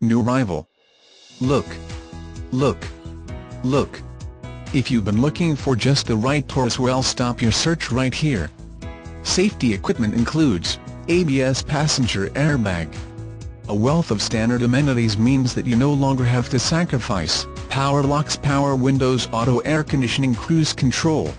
New rival. Look. Look. Look. If you've been looking for just the right Taurus well stop your search right here. Safety equipment includes, ABS passenger airbag. A wealth of standard amenities means that you no longer have to sacrifice, power locks power windows auto air conditioning cruise control,